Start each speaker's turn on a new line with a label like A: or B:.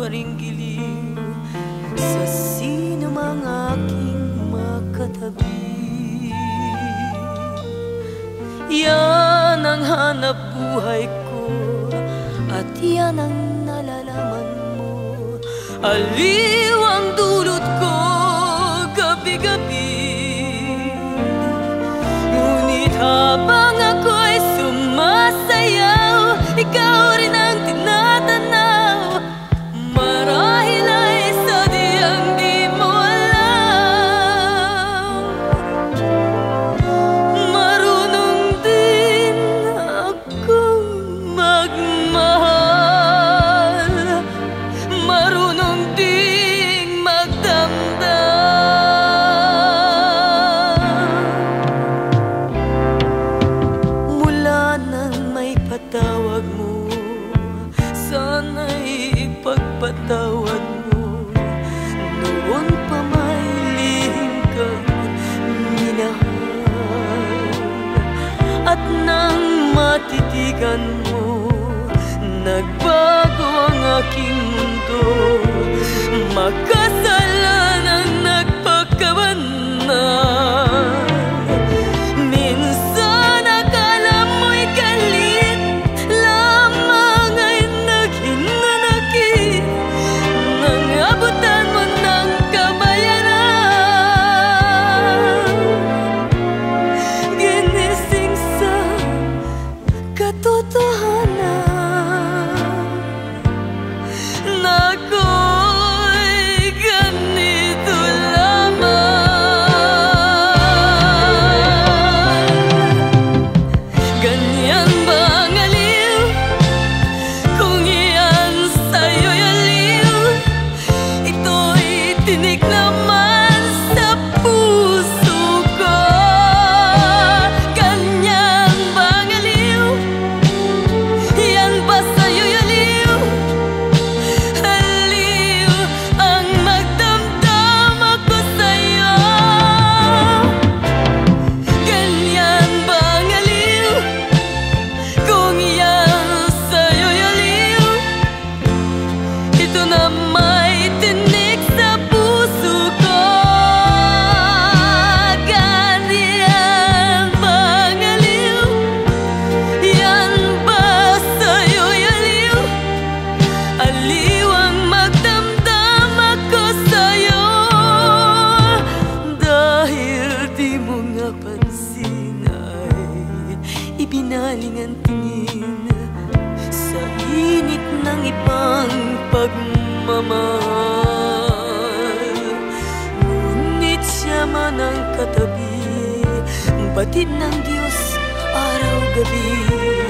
A: waring giliw Sa sino mang aking makatabi Yan ang hanap buhay ko At yan ang nalalaman mo. Aliw ang dulot ko gabi-gabi ipagpatawad mo. Noon pa may lihim kang At nang matitigan mo Nagbago ang aking pansin ay Ibinaling ang tingin Sa init ng ibang pagmamahal. Ngunit siya man ang katabi Batid ng Diyos araw-gabi